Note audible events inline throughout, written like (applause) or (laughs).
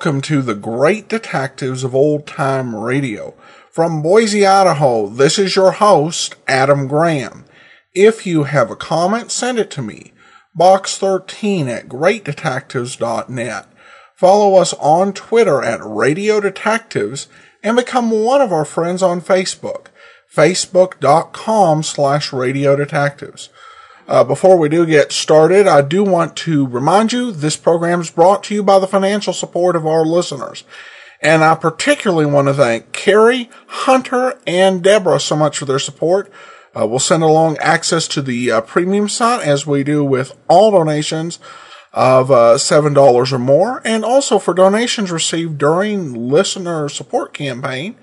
welcome to the Great Detectives of Old Time Radio. From Boise, Idaho, this is your host, Adam Graham. If you have a comment, send it to me. Box 13 at greatdetectives.net. Follow us on Twitter at Radio Detectives and become one of our friends on Facebook. Facebook.com slash Radio Detectives. Uh, before we do get started, I do want to remind you this program is brought to you by the financial support of our listeners. And I particularly want to thank Carrie, Hunter, and Deborah so much for their support. Uh, we'll send along access to the uh, premium site as we do with all donations of uh, $7 or more. And also for donations received during listener support campaign,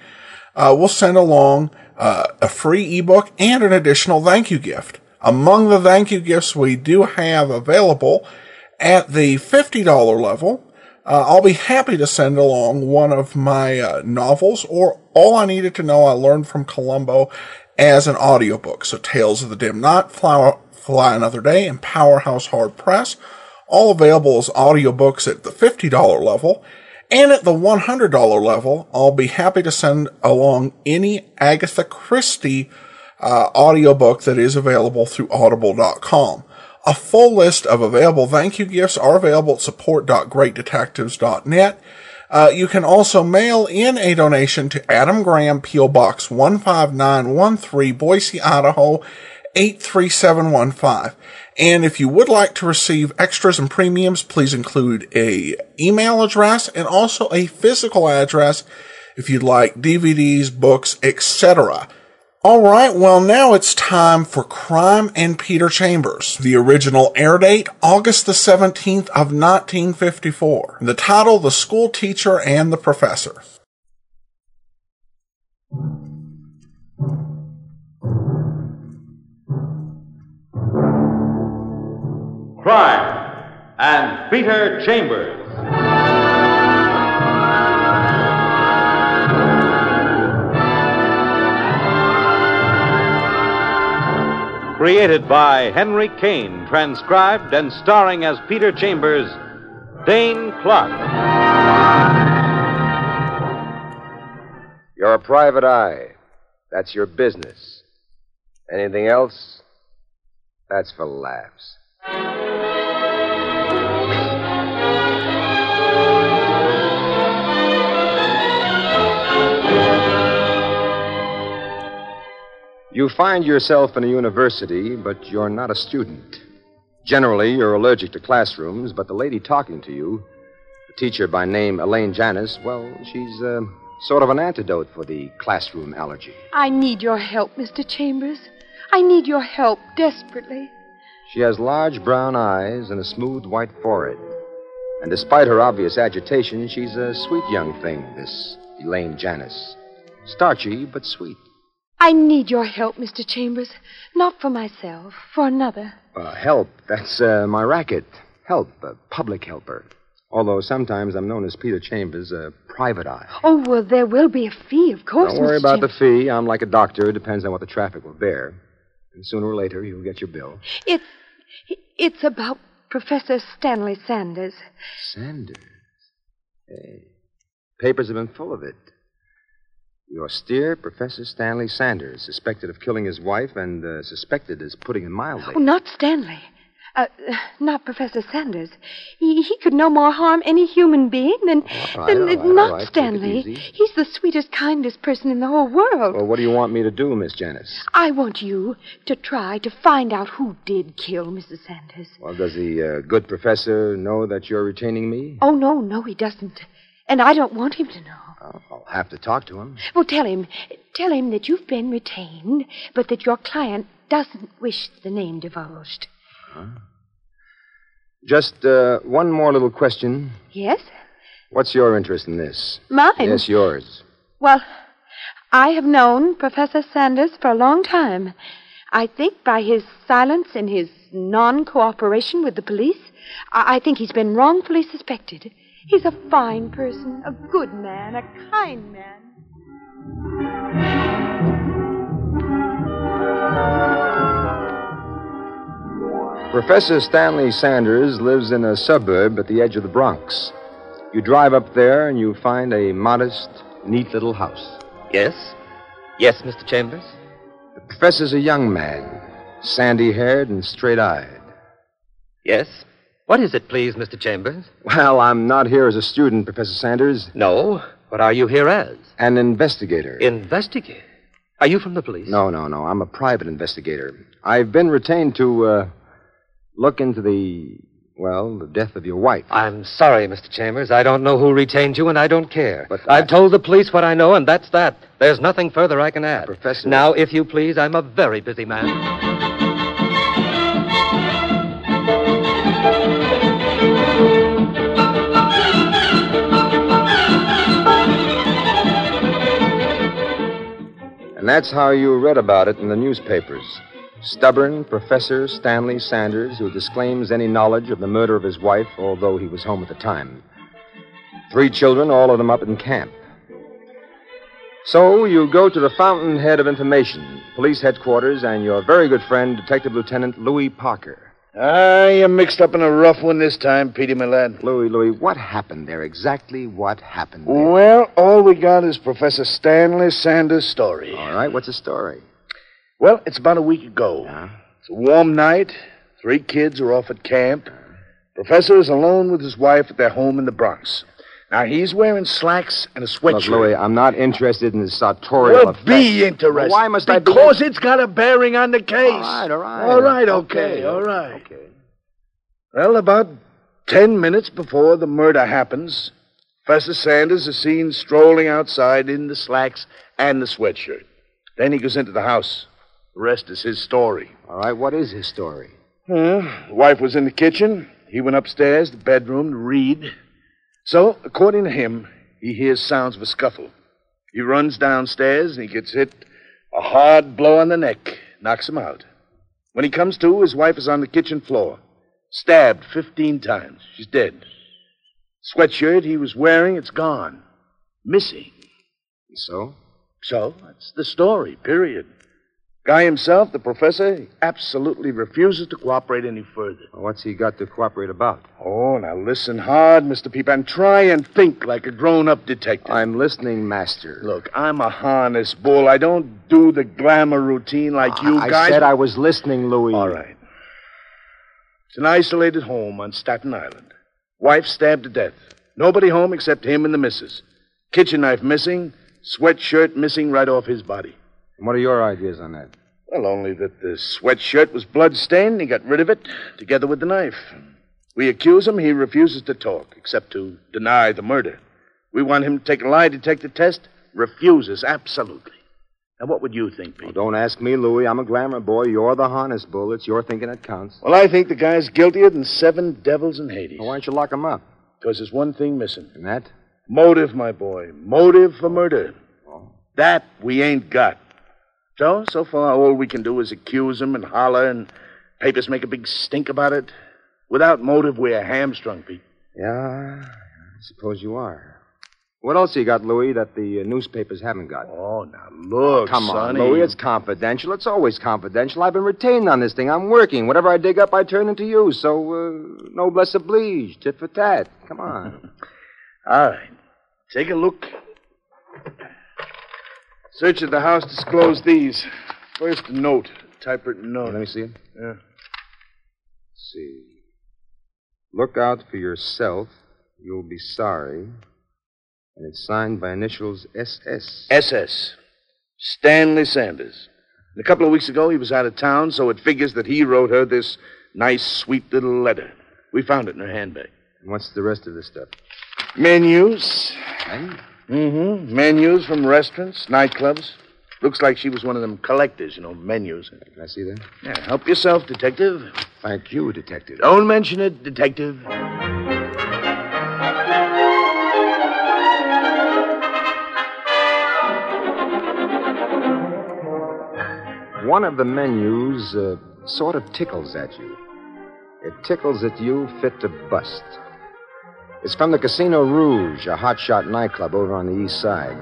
uh, we'll send along uh, a free ebook and an additional thank you gift. Among the thank you gifts we do have available at the $50 level, uh, I'll be happy to send along one of my uh, novels or All I Needed to Know I Learned from Columbo as an audiobook. So Tales of the Dim Knight, Flower, Fly Another Day, and Powerhouse Hard Press, all available as audiobooks at the $50 level. And at the $100 level, I'll be happy to send along any Agatha Christie uh, audiobook that is available through audible.com. A full list of available thank you gifts are available at support.greatdetectives.net. Uh, you can also mail in a donation to Adam Graham, P.O. Box 15913, Boise, Idaho 83715. And if you would like to receive extras and premiums, please include a email address and also a physical address if you'd like DVDs, books, etc. All right, well, now it's time for Crime and Peter Chambers. The original air date, August the 17th of 1954. The title, The School Teacher and the Professor. Crime and Peter Chambers. Created by Henry Kane, transcribed and starring as Peter Chambers, Dane Clark. You're a private eye. That's your business. Anything else? That's for laughs. You find yourself in a university, but you're not a student. Generally, you're allergic to classrooms, but the lady talking to you, a teacher by name Elaine Janis, well, she's uh, sort of an antidote for the classroom allergy. I need your help, Mr. Chambers. I need your help desperately. She has large brown eyes and a smooth white forehead. And despite her obvious agitation, she's a sweet young thing, this Elaine Janis. Starchy, but sweet. I need your help, Mr. Chambers. Not for myself, for another. Uh, help, that's uh, my racket. Help, a public helper. Although sometimes I'm known as Peter Chambers, a private eye. Oh, well, there will be a fee, of course. Don't worry Mr. about the fee. I'm like a doctor. It depends on what the traffic will bear. And sooner or later, you'll get your bill. It's it's about Professor Stanley Sanders. Sanders. Hey. Papers have been full of it. Your austere Professor Stanley Sanders, suspected of killing his wife and uh, suspected as putting it mildly. Oh, not Stanley. Uh, not Professor Sanders. He, he could no more harm any human being than, right, than all right, all not right. Take it Stanley. He's the sweetest, kindest person in the whole world. Well, what do you want me to do, Miss Janice? I want you to try to find out who did kill Mrs. Sanders. Well, does the uh, good professor know that you're retaining me? Oh, no, no, he doesn't. And I don't want him to know. I'll, I'll have to talk to him. Well, tell him. Tell him that you've been retained, but that your client doesn't wish the name divulged. Just uh, one more little question. Yes? What's your interest in this? Mine? Yes, yours. Well, I have known Professor Sanders for a long time. I think by his silence and his non cooperation with the police, I-, I think he's been wrongfully suspected. He's a fine person, a good man, a kind man. Professor Stanley Sanders lives in a suburb at the edge of the Bronx. You drive up there and you find a modest, neat little house. Yes? Yes, Mr. Chambers? The professor's a young man, sandy haired and straight eyed. Yes? What is it, please, Mr. Chambers? Well, I'm not here as a student, Professor Sanders. No. What are you here as? An investigator. Investigator. Are you from the police? No, no, no. I'm a private investigator. I've been retained to uh, look into the, well, the death of your wife. I'm sorry, Mr. Chambers. I don't know who retained you, and I don't care. But I've I- told the police what I know, and that's that. There's nothing further I can add. Professor- Now, if you please, I'm a very busy man. And that's how you read about it in the newspapers. Stubborn Professor Stanley Sanders, who disclaims any knowledge of the murder of his wife, although he was home at the time. Three children, all of them up in camp. So you go to the fountainhead of information, police headquarters, and your very good friend, Detective Lieutenant Louis Parker. Ah, you're mixed up in a rough one this time, Petey, my lad. Louis, Louis, what happened there? Exactly what happened there? Well, all we got is Professor Stanley Sanders' story. All right, what's the story? Well, it's about a week ago. Yeah? It's a warm night. Three kids are off at camp. Professor is alone with his wife at their home in the Bronx. Now, he's wearing slacks and a Look, sweatshirt. Louis, I'm not interested in the sartorial Well, effect. be interested. Why must I be- Because it's got a bearing on the case. All right, all right. All right, okay, all right. Well, about ten minutes before the murder happens, Professor Sanders is seen strolling outside in the slacks and the sweatshirt. Then he goes into the house. The rest is his story. All right, what is his story? Well, the wife was in the kitchen. He went upstairs, to the bedroom, to read. So, according to him, he hears sounds of a scuffle. He runs downstairs and he gets hit a hard blow on the neck, knocks him out. When he comes to, his wife is on the kitchen floor, stabbed 15 times. She's dead. Sweatshirt he was wearing, it's gone. Missing. So? So, that's the story, period. Guy himself, the professor, absolutely refuses to cooperate any further. Well, what's he got to cooperate about? Oh, now listen hard, Mr. Peep, and try and think like a grown up detective. I'm listening, Master. Look, I'm a harness bull. I don't do the glamour routine like you guys. I said I was listening, Louis. All right. It's an isolated home on Staten Island. Wife stabbed to death. Nobody home except him and the missus. Kitchen knife missing, sweatshirt missing right off his body. And what are your ideas on that? Well, only that the sweatshirt was blood-stained he got rid of it together with the knife. We accuse him, he refuses to talk, except to deny the murder. We want him to take a lie detector test, refuses, absolutely. Now, what would you think, Pete? don't ask me, Louis. I'm a glamour boy. You're the harness bull. It's your thinking that counts. Well, I think the guy's guiltier than seven devils in Hades. Well, why don't you lock him up? Because there's one thing missing. And that? Motive, my boy. Motive for murder. Oh. That we ain't got. So, so far, all we can do is accuse him and holler, and papers make a big stink about it. Without motive, we're hamstrung, Pete. Yeah, I suppose you are. What else you got, Louis, that the uh, newspapers haven't got? Oh, now look, Come on, sonny. Louis. It's confidential. It's always confidential. I've been retained on this thing. I'm working. Whatever I dig up, I turn into you. So, uh, noblesse oblige. Tit for tat. Come on. (laughs) All right. Take a look. Search of the house disclosed these. First, a note. Typewritten note. Let me see it. Yeah. Let's see. Look out for yourself. You'll be sorry. And it's signed by initials SS. SS. Stanley Sanders. And a couple of weeks ago, he was out of town, so it figures that he wrote her this nice, sweet little letter. We found it in her handbag. And what's the rest of this stuff? Menus. And Mm-hmm. Menus from restaurants, nightclubs. Looks like she was one of them collectors, you know, menus. Can I see that? Yeah, help yourself, detective. Thank you, Detective. Don't mention it, detective. One of the menus uh, sort of tickles at you. It tickles at you fit to bust. It's from the Casino Rouge, a hotshot nightclub over on the east side.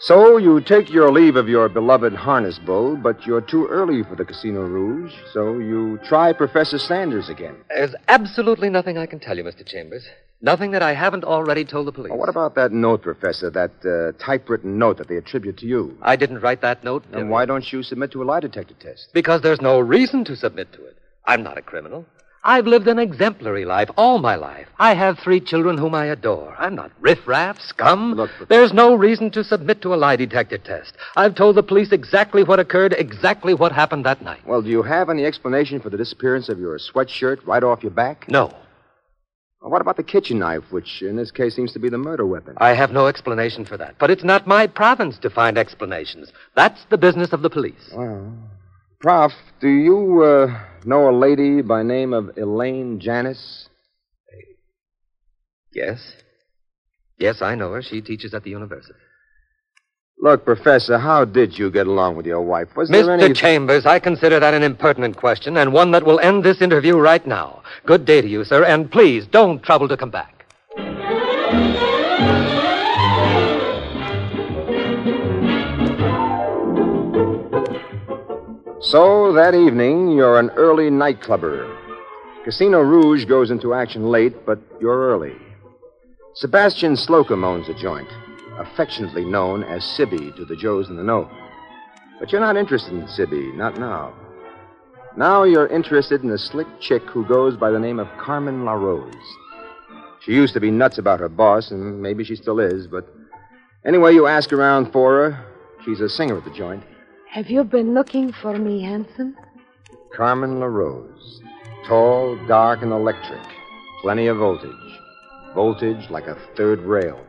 So you take your leave of your beloved harness bull, but you're too early for the Casino Rouge, so you try Professor Sanders again. There's absolutely nothing I can tell you, Mr. Chambers. Nothing that I haven't already told the police. What about that note, Professor? That uh, typewritten note that they attribute to you? I didn't write that note. Then why don't you submit to a lie detector test? Because there's no reason to submit to it. I'm not a criminal. I've lived an exemplary life all my life. I have three children whom I adore. I'm not riffraff, scum. Look, There's no reason to submit to a lie detector test. I've told the police exactly what occurred, exactly what happened that night. Well, do you have any explanation for the disappearance of your sweatshirt right off your back? No, Well, what about the kitchen knife, which in this case seems to be the murder weapon? I have no explanation for that. But it's not my province to find explanations. That's the business of the police. Well, Prof, do you uh, know a lady by name of Elaine Janis? Yes? Yes, I know her. She teaches at the university. Look, Professor, how did you get along with your wife? Was there Mr. any... Chambers, I consider that an impertinent question and one that will end this interview right now. Good day to you, sir, and please don't trouble to come back. So, that evening, you're an early nightclubber. Casino Rouge goes into action late, but you're early. Sebastian Slocum owns the joint, affectionately known as Sibby to the Joes in the know. But you're not interested in Sibby, not now. Now you're interested in a slick chick who goes by the name of Carmen LaRose. She used to be nuts about her boss, and maybe she still is, but anyway, you ask around for her. She's a singer at the joint. Have you been looking for me, handsome? Carmen LaRose. Tall, dark, and electric. Plenty of voltage. Voltage like a third rail.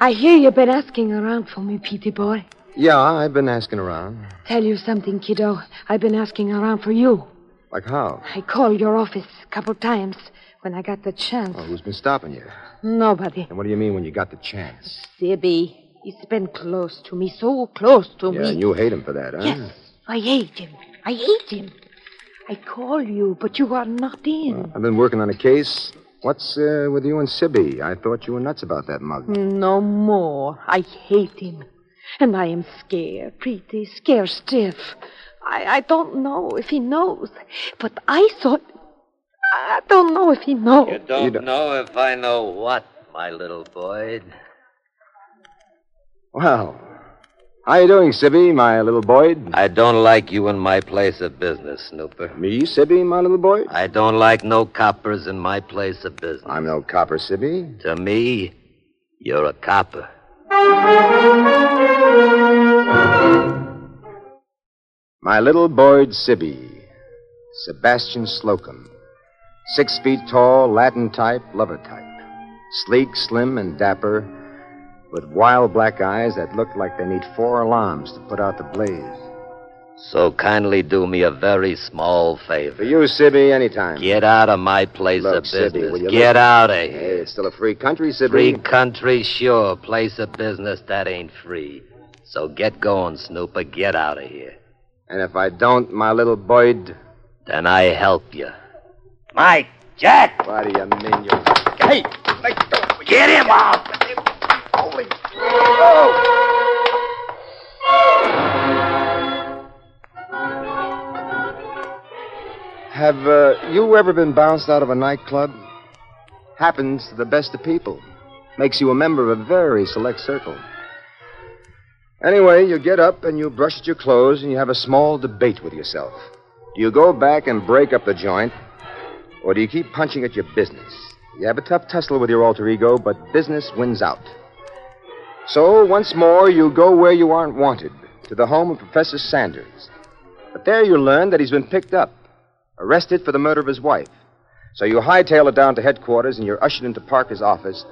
I hear you've been asking around for me, Petey boy. Yeah, I've been asking around. Tell you something, kiddo. I've been asking around for you. Like how? I called your office a couple times when I got the chance. Well, who's been stopping you? Nobody. And what do you mean when you got the chance? Sibby. He's been close to me, so close to Yeah, me. and you hate him for that, huh? Yes, I hate him. I hate him. I call you, but you are not in. I've been working on a case. What's uh, with you and Sibby? I thought you were nuts about that mug. No more. I hate him. And I am scared, pretty, scared stiff. I, I don't know if he knows. But I thought. I don't know if he knows. You don't, You don't- know if I know what, my little boy. Well, how you doing, Sibby, my little Boyd? I don't like you in my place of business, Snooper. Me, Sibby, my little boy? I don't like no coppers in my place of business. I'm no copper, Sibby. To me, you're a copper. My little Boyd Sibby, Sebastian Slocum. Six feet tall, Latin type, lover type. Sleek, slim, and dapper, with wild black eyes that look like they need four alarms to put out the blaze. So kindly do me a very small favor. For favor. you, Sibby, anytime. Get out of my place Look, of Sibby, business. will you Get look- out of Hey, here. it's still a free country, Sibby. Free country, sure. Place of business, that ain't free. So get going, Snooper. Get out of here. And if I don't, my little Boyd, Then I help you. Mike, Jack! what do you mean you... Hey! Let go! Get him out! Holy... Oh! Have uh, you ever been bounced out of a nightclub? Happens to the best of people. Makes you a member of a very select circle. Anyway, you get up and you brush at your clothes and you have a small debate with yourself. Do you go back and break up the joint, or do you keep punching at your business? You have a tough tussle with your alter ego, but business wins out. So, once more, you go where you aren't wanted, to the home of Professor Sanders. But there you learn that he's been picked up, arrested for the murder of his wife. So you hightail it down to headquarters and you're ushered into Parker's office,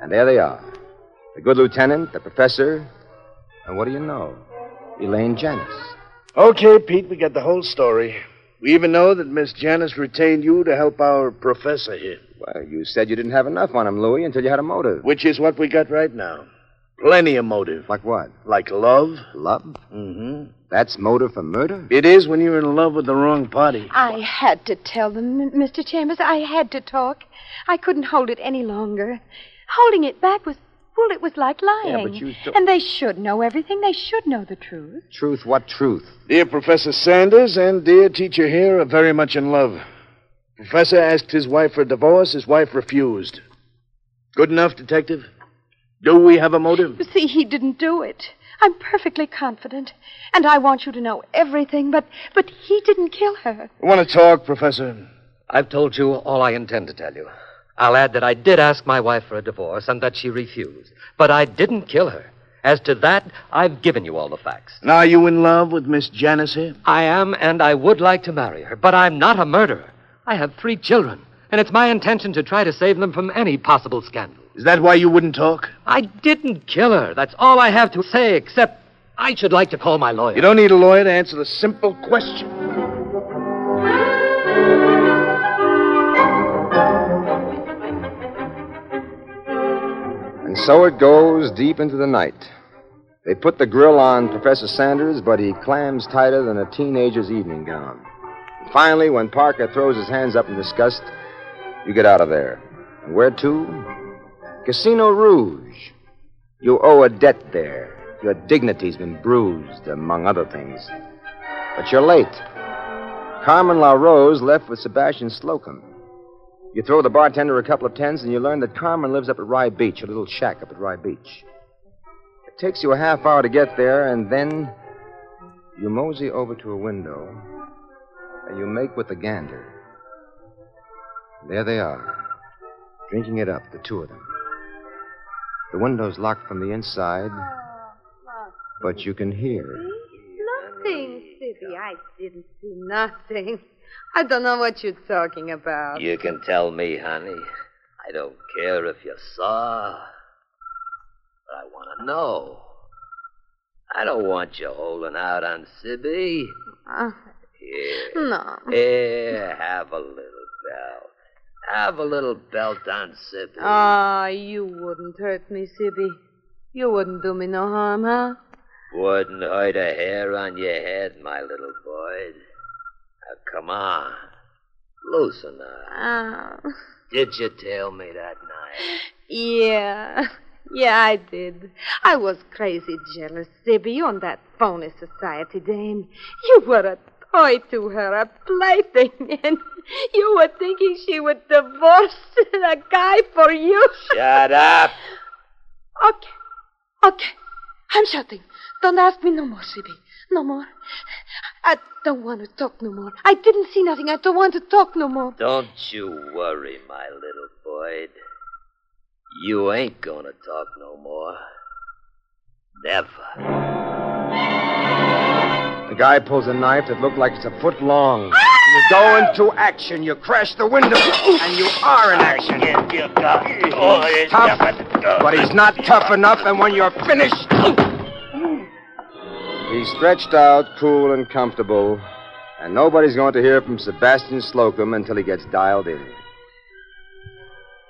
and there they are. The good lieutenant, the professor, and what do you know? Elaine Janis. Okay, Pete, we got the whole story. We even know that Miss Janice retained you to help our professor here, Well, you said you didn't have enough on him, Louis, until you had a motive. which is what we got right now. Plenty of motive. Like what? Like love. Love? Mm-hmm. That's motive for murder? It is when you're in love with the wrong party. I had to tell them, M- Mr. Chambers. I had to talk. I couldn't hold it any longer. Holding it back was, well, it was like lying. Yeah, but you don't- And they should know everything. They should know the truth. Truth, what truth? Dear Professor Sanders and dear teacher here are very much in love. Professor asked his wife for a divorce. His wife refused. Good enough, Detective? Do we have a motive? You see, he didn't do it. I'm perfectly confident. And I want you to know everything, but but he didn't kill her. I want to talk, Professor. I've told you all I intend to tell you. I'll add that I did ask my wife for a divorce and that she refused. But I didn't kill her. As to that, I've given you all the facts. Now, are you in love with Miss Janice here? I am, and I would like to marry her, but I'm not a murderer. I have three children, and it's my intention to try to save them from any possible scandal. Is that why you wouldn't talk? I didn't kill her. That's all I have to say, except I should like to call my lawyer. You don't need a lawyer to answer the simple question. And so it goes deep into the night. They put the grill on Professor Sanders, but he clams tighter than a teenager's evening gown. Finally, when Parker throws his hands up in disgust, you get out of there. And where to? Casino Rouge. You owe a debt there. Your dignity's been bruised, among other things. But you're late. Carmen La Rose left with Sebastian Slocum. You throw the bartender a couple of tens, and you learn that Carmen lives up at Rye Beach, a little shack up at Rye Beach. It takes you a half hour to get there, and then you mosey over to a window, and you make with the gander. There they are, drinking it up, the two of them. The window's locked from the inside, but you can hear. Nothing, Sibby. I didn't see nothing. I don't know what you're talking about. You can tell me, honey. I don't care if you saw. But I want to know. I don't want you holding out on Sibby. Uh, Here. no. Here, have a little belt. Have a little belt on Sibby. Ah, you wouldn't hurt me, Sibby. You wouldn't do me no harm, huh? Wouldn't hurt a hair on your head, my little boy. Now, come on. Loosen up. Ah, Did you tell me that night? yeah. Yeah, I did. I was crazy jealous, Sibby, on that phony society dame. You were a toy to her, a plaything, (laughs) and you were thinking she would divorce the guy for you. Shut up. Okay. Okay. I'm shutting. Don't ask me no more, Sibby. No more. I don't want to talk no more. I didn't see nothing. I don't want to talk no more. Don't you worry, my little Boyd. You ain't gonna talk no more. Never. Guy pulls a knife that looked like it's a foot long. You go into action. You crash the window, (coughs) and you are in action. He's oh, tough, but he's not tough enough, and when you're finished. (coughs) He's stretched out, cool and comfortable, and nobody's going to hear from Sebastian Slocum until he gets dialed in.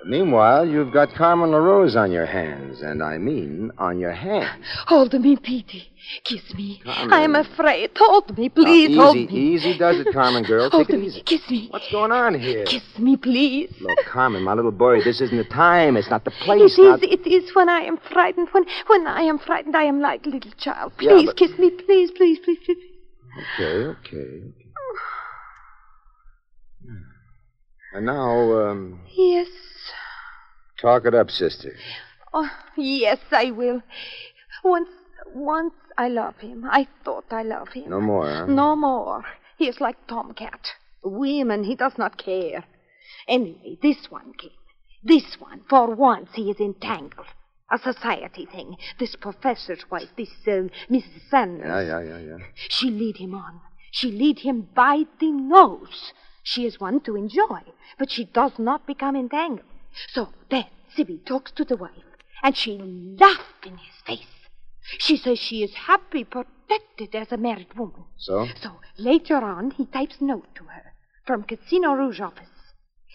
Meanwhile, you've got Carmen LaRose on your hands, and I mean on your hands. Hold me, Petey. Kiss me. Carmen. I am afraid. Hold me, please. Now, hold easy, me. easy does it, Carmen girl. Hold Take it me. easy. Kiss me. What's going on here? Kiss me, please. Look, Carmen, my little boy, this isn't the time. It's not the It place. is. It is when I am frightened. When when I am frightened, I am like a little child. Yeah, Please but- kiss me, please, please, please, please. Okay, okay, okay. And now, um, Yes. Talk it up, sister. Oh, yes, I will. Once, once I love him. I thought I love him. No more, huh? No more. He is like Tomcat. Women, he does not care. Anyway, this one came. This one, for once, he is entangled. A society thing. This professor's wife, this uh, Mrs. Sanders. Yeah, yeah, yeah, yeah. She lead him on. She lead him by the nose. She is one to enjoy, but she does not become entangled. So then Sibby talks to the wife, and she laughed in his face. She says she is happy, protected as a married woman. So? So later on, he types note to her from Casino Rouge office.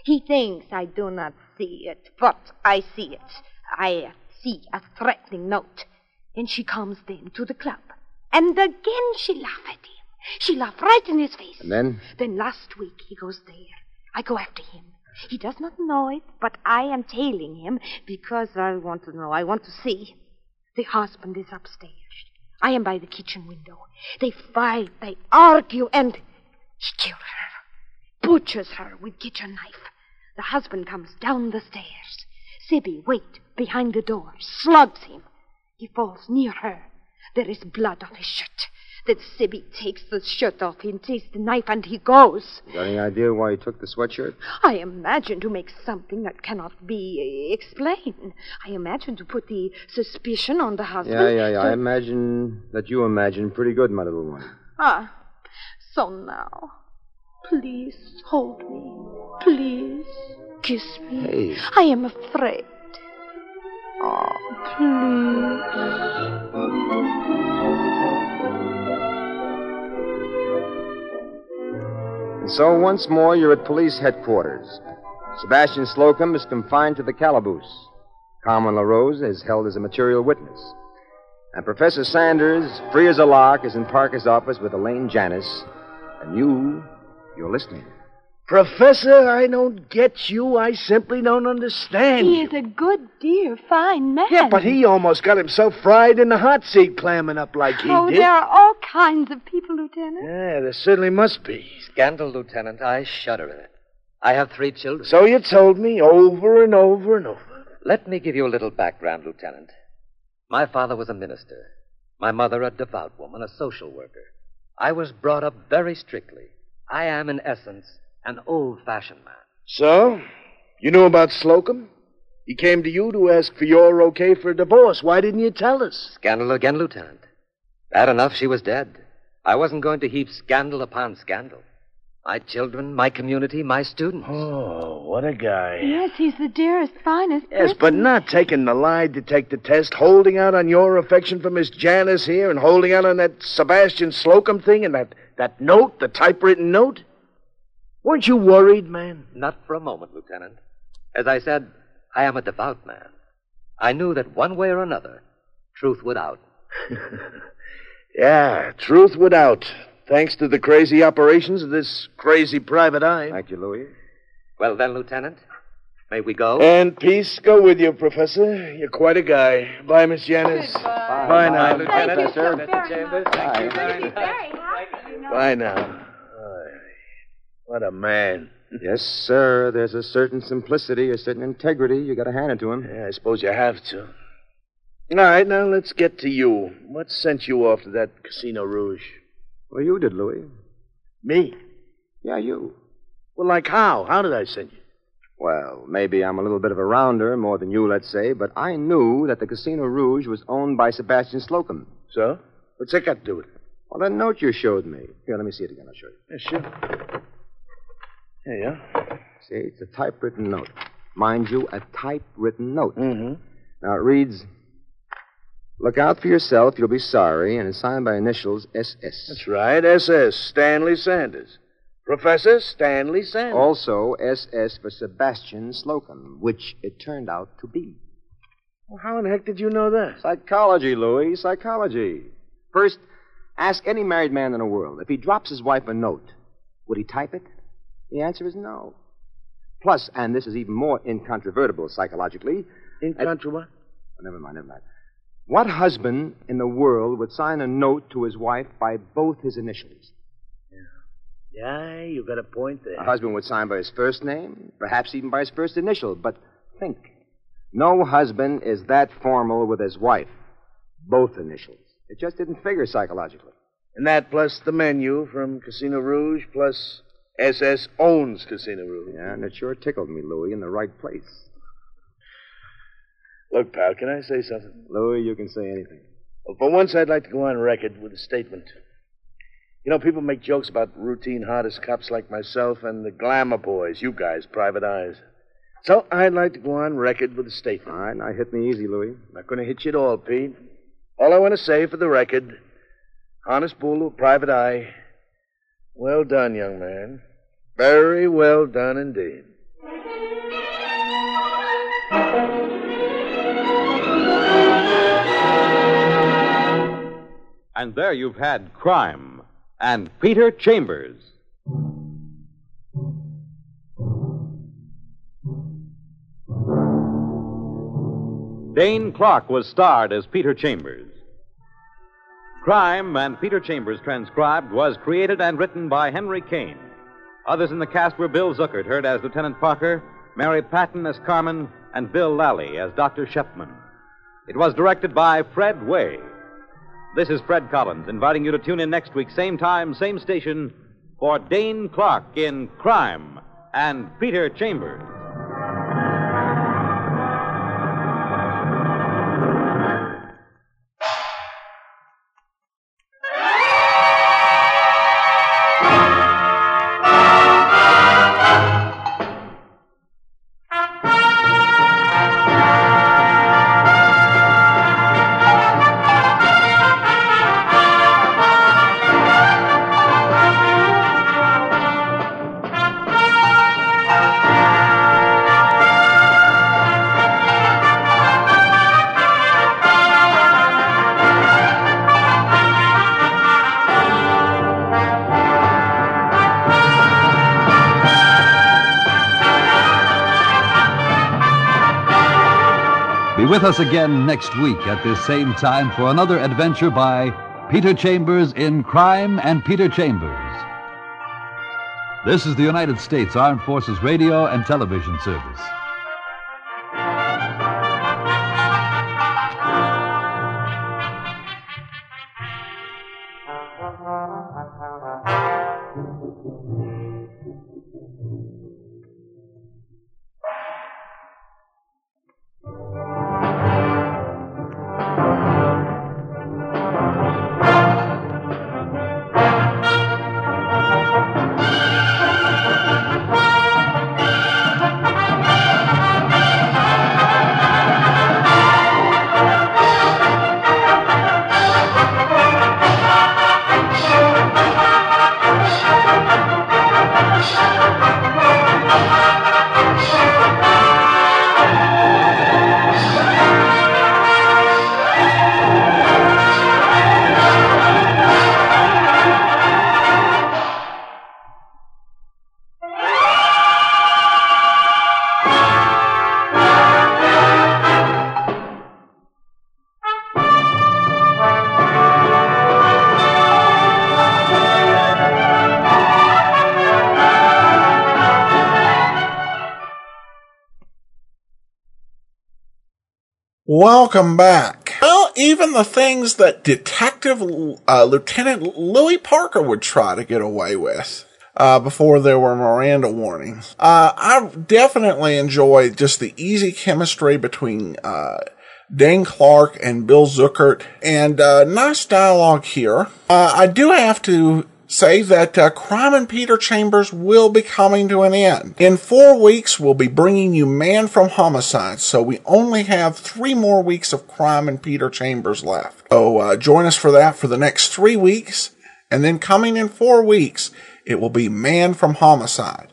He thinks I do not see it, but I see it. I see a threatening note. And she comes then to the club. And again she laugh at him. She laugh right in his face. And then? Then last week he goes there. I go after him. He does not know it, but I am tailing him because I want to know. I want to see. The husband is upstairs. I am by the kitchen window. They fight, they argue, and he kills her. Butchers her with kitchen knife. The husband comes down the stairs. Sibby, wait, behind the door, slugs him. He falls near her. There is blood on his shirt. Then Sibby takes the shirt off him, takes the knife, and he goes. Got any idea why he took the sweatshirt? I imagine to make something that cannot be uh, explained. I imagine to put the suspicion on the husband. Yeah, yeah, yeah. I imagine that you imagine pretty good, my little one. Ah, so now, please hold me. Please kiss me. Hey. I am afraid. Oh, please. And so once more you're at police headquarters. Sebastian Slocum is confined to the calaboose. Carmen LaRose is held as a material witness. And Professor Sanders, free as a lark, is in Parker's office with Elaine Janis. And you, you're listening. Professor, I don't get you. I simply don't understand. He you. is a good, dear, fine man. Yeah, but he almost got himself fried in the hot seat clamming up like he Oh, did. there are all kinds of people, Lieutenant. Yeah, there certainly must be. Scandal, Lieutenant. I shudder at it. I have three children. So you told me over and over and over. Let me give you a little background, Lieutenant. My father was a minister. My mother, a devout woman, a social worker. I was brought up very strictly. I am, in essence, an old fashioned man. So, you knew about Slocum? He came to you to ask for your okay for a divorce. Why didn't you tell us? Scandal again, Lieutenant. Bad enough she was dead. I wasn't going to heap scandal upon scandal. My children, my community, my students. Oh, what a guy. Yes, he's the dearest, finest. Yes, person. but not taking the lie detector test, holding out on your affection for Miss Janice here, and holding out on that Sebastian Slocum thing and that, that note, the typewritten note. Weren't you worried, man? Not for a moment, Lieutenant. As I said, I am a devout man. I knew that one way or another, truth would out. (laughs) Yeah, truth would out. Thanks to the crazy operations of this crazy private eye. Thank you, Louis. Well, then, Lieutenant, may we go? And peace go with you, Professor. You're quite a guy. Bye, Miss Janice. Goodbye. Bye now. Thank Lieutenant. you so Mr. Chambers, much. thank you What a man. Yes, sir. There's a certain simplicity, a certain integrity. You got to hand it to him. Yeah, I suppose you have to. All right, now let's get to you. What sent you off to that Casino Rouge? Well, you did, Louis. Me? Yeah, you. Well, like how? How did I send you? Well, maybe I'm a little bit of a rounder, more than you, let's say, but I knew that the Casino Rouge was owned by Sebastian Slocum. So? What's that got to do with it? Well, that note you showed me. Here, let me see it again. I'll show you. Yeah, sure. There you are. See, it's a typewritten note. Mind you, a typewritten note. Mm-hmm. Now, it reads Look out for yourself, you'll be sorry, and it's signed by initials SS. That's right. SS, Stanley Sanders. Professor Stanley Sanders. Also, SS for Sebastian Slocum, which it turned out to be. Well, how in the heck did you know that? Psychology, Louis, psychology. First, ask any married man in the world if he drops his wife a note, would he type it? The answer is no. Plus, and this is even more incontrovertible psychologically. In contra what? Oh, never mind, never mind. What husband in the world would sign a note to his wife by both his initials? Yeah. Yeah, you got a point there. A husband would sign by his first name, perhaps even by his first initial, but think. No husband is that formal with his wife. Both initials. It just didn't figure psychologically. And that plus the menu from Casino Rouge plus SS owns Casino Rouge. Yeah, and it sure tickled me, Louis, in the right place. Look, pal, can I say something? Louis, you can say anything. Well, for once, I'd like to go on record with a statement. You know, people make jokes about routine hardest cops like myself and the glamour boys, you guys, private eyes. So I'd like to go on record with a statement. All right, now hit me easy, Louis. Not going to hit you at all, Pete. All I want to say for the record harness bull, private eye. Well done, young man. Very well done indeed. And there you've had Crime and Peter Chambers. Dane Clark was starred as Peter Chambers. Crime and Peter Chambers Transcribed was created and written by Henry Kane. Others in the cast were Bill Zuckert, heard as Lieutenant Parker, Mary Patton as Carmen, and Bill Lally as Dr. Shepman. It was directed by Fred Way. This is Fred Collins inviting you to tune in next week, same time, same station, for Dane Clark in Crime and Peter Chambers. Us again next week at this same time for another adventure by Peter Chambers in Crime and Peter Chambers. This is the United States Armed Forces Radio and Television Service. Welcome back. Well, even the things that Detective uh, Lieutenant Louis Parker would try to get away with. Uh, before there were Miranda warnings. Uh, I definitely enjoy just the easy chemistry between, uh, Dane Clark and Bill Zuckert, and, uh, nice dialogue here. Uh, I do have to say that uh, Crime and Peter Chambers will be coming to an end. In four weeks, we'll be bringing you Man from Homicide, so we only have three more weeks of Crime and Peter Chambers left. So uh, join us for that for the next three weeks, and then coming in four weeks, it will be Man from Homicide.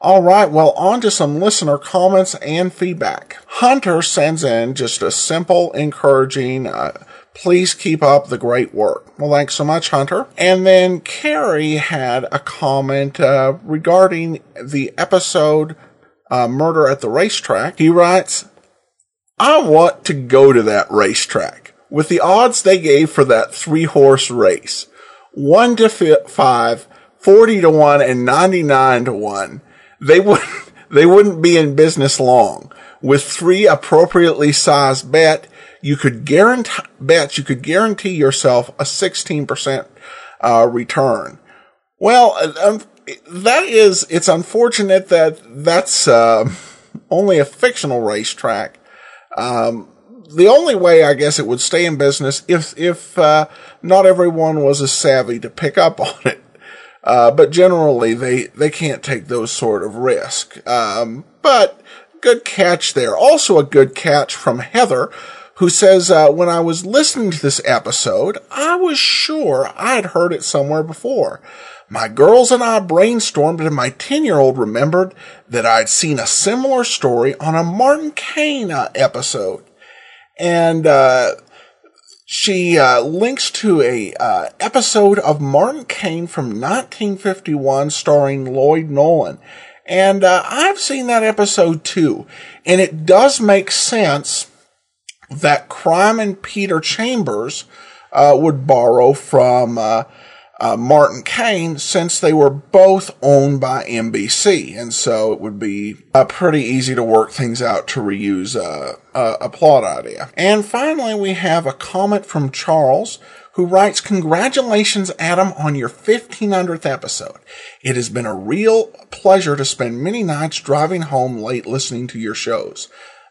All right, well, on to some listener comments and feedback. Hunter sends in just a simple, encouraging, uh, please keep up the great work. Well, thanks so much, Hunter. And then Carrie had a comment uh, regarding the episode uh, Murder at the Racetrack. He writes, I want to go to that racetrack. With the odds they gave for that three horse race, 1 to fi- 5, 40 to 1, and 99 to 1, they wouldn't, (laughs) they wouldn't be in business long. With three appropriately sized bet, you could guarantee, bet you could guarantee yourself a 16% uh, return. Well, um, that is, it's unfortunate that that's uh, only a fictional racetrack. Um, the only way I guess it would stay in business if if uh, not everyone was as savvy to pick up on it. Uh, but generally, they they can't take those sort of risk. Um, but good catch there. Also, a good catch from Heather, who says uh, when I was listening to this episode, I was sure I'd heard it somewhere before. My girls and I brainstormed, and my 10 year old remembered that I'd seen a similar story on a Martin Kane uh, episode and uh, she uh, links to a uh, episode of Martin Kane from 1951 starring Lloyd Nolan. And uh, I've seen that episode too. And it does make sense that Crime and Peter Chambers uh, would borrow from uh, uh, Martin Kane since they were both owned by NBC. And so it would be uh, pretty easy to work things out to reuse a plot idea. And finally, we have a comment from Charles who writes, Congratulations, Adam, on your 1500th episode. It has been a real pleasure to spend many nights driving home late listening to your shows.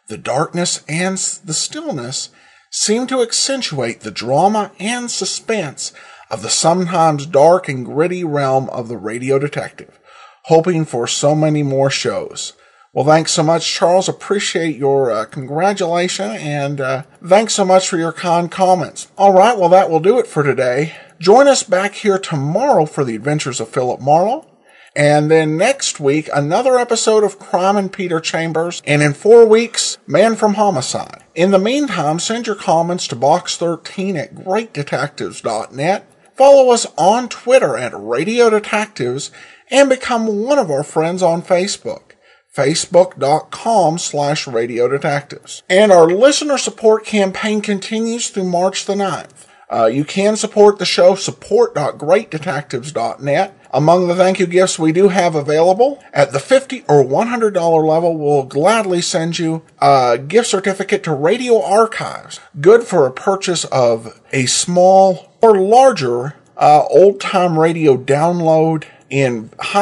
The darkness and the stillness seem to accentuate the drama and suspense of the sometimes dark and gritty realm of the radio detective, hoping for so many more shows. Well, thanks so much, Charles. Appreciate your uh, congratulation and uh, thanks so much for your kind comments. All right, well, that will do it for today. Join us back here tomorrow for the adventures of Philip Marlowe. And then next week, another episode of Crime and Peter Chambers. And in four weeks, Man from Homicide. In the meantime, send your comments to box13 at greatdetectives.net. Follow us on Twitter at Radio Detectives and become one of our friends on Facebook. Facebook.com slash Radio Detectives. And our listener support campaign continues through March the 9th. Uh, you can support the show support.greatdetectives.net. Among the thank you gifts we do have available at the 50 or $100 level, we'll gladly send you a gift certificate to Radio Archives, good for a purchase of a small or larger uh, old time radio download in high